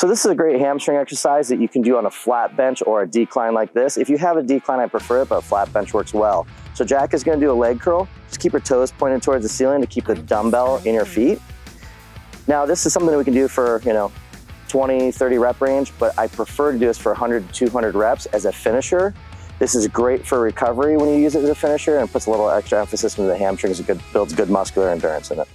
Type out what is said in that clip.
So this is a great hamstring exercise that you can do on a flat bench or a decline like this. If you have a decline, I prefer it, but a flat bench works well. So Jack is gonna do a leg curl. Just keep your toes pointed towards the ceiling to keep the dumbbell in your feet. Now this is something that we can do for, you know, 20, 30 rep range, but I prefer to do this for 100 to 200 reps as a finisher. This is great for recovery when you use it as a finisher and puts a little extra emphasis into the hamstrings and builds good muscular endurance in it.